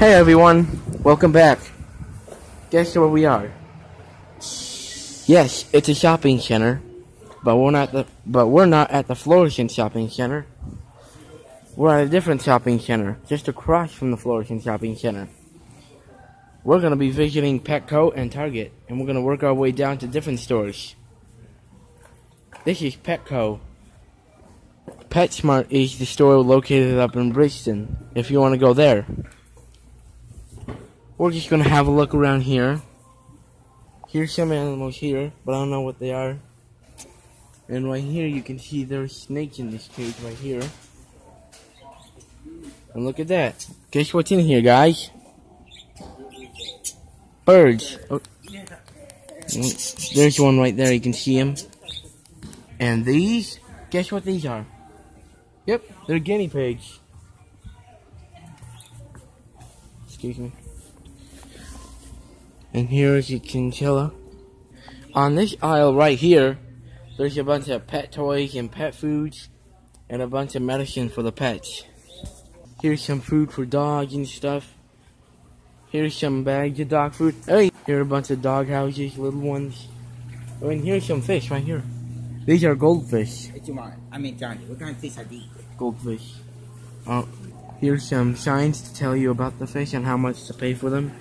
Hey everyone, welcome back. Guess where we are? Yes, it's a shopping center, but we're not the but we're not at the Florissant shopping center. We're at a different shopping center, just across from the Florissant shopping center. We're gonna be visiting Petco and Target, and we're gonna work our way down to different stores. This is Petco. PetSmart is the store located up in Bridgeton, if you want to go there. We're just gonna have a look around here. Here's some animals here, but I don't know what they are. And right here you can see there's snakes in this cage right here. And look at that. Guess what's in here, guys? Birds. Oh. There's one right there, you can see him. And these, guess what these are? Yep, they're guinea pigs. Excuse me. And here is your chinchilla. On this aisle right here, there's a bunch of pet toys and pet foods and a bunch of medicine for the pets. Here's some food for dogs and stuff. Here's some bags of dog food. Hey, here are a bunch of dog houses, little ones. Oh, and here's some fish right here. These are goldfish. What you want? I mean, Johnny, what kind of fish are these? Goldfish. Oh, here's some signs to tell you about the fish and how much to pay for them.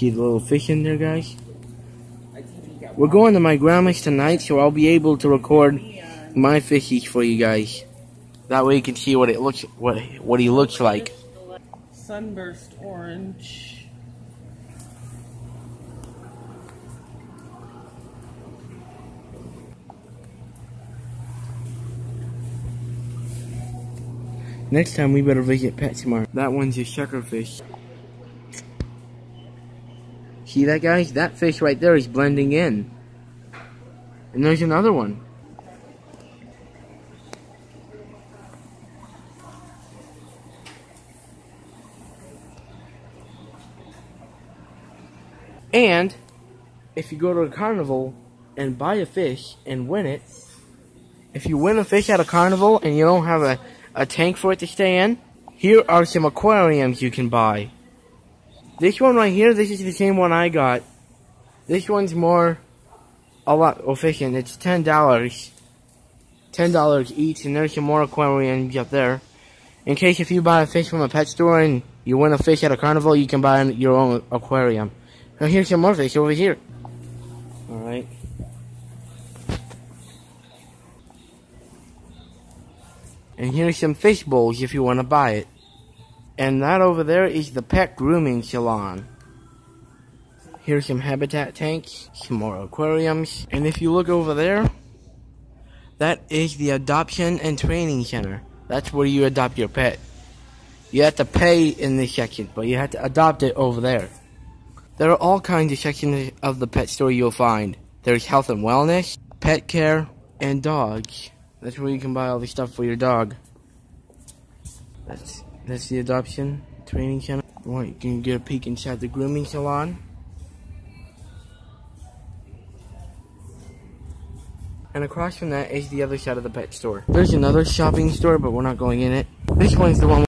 See the little fish in there, guys? We're going to my grandma's tonight, so I'll be able to record my fishies for you guys. That way you can see what it looks what what he looks like. Sunburst orange. Next time we better visit PetSmart. That one's a suckerfish. See that guys? That fish right there is blending in. And there's another one. And if you go to a carnival and buy a fish and win it, if you win a fish at a carnival and you don't have a, a tank for it to stay in, here are some aquariums you can buy. This one right here, this is the same one I got. This one's more, a lot oh, efficient. It's $10. $10 each, and there's some more aquariums up there. In case if you buy a fish from a pet store and you win a fish at a carnival, you can buy your own aquarium. Now here's some more fish over here. Alright. And here's some fish bowls if you want to buy it. And that over there is the pet grooming salon. Here's some habitat tanks, some more aquariums. And if you look over there, that is the adoption and training center. That's where you adopt your pet. You have to pay in this section, but you have to adopt it over there. There are all kinds of sections of the pet store you'll find. There's health and wellness, pet care, and dogs. That's where you can buy all the stuff for your dog. That's that's the adoption training center. Well, you can get a peek inside the grooming salon. And across from that is the other side of the pet store. There's another shopping store, but we're not going in it. This one's the one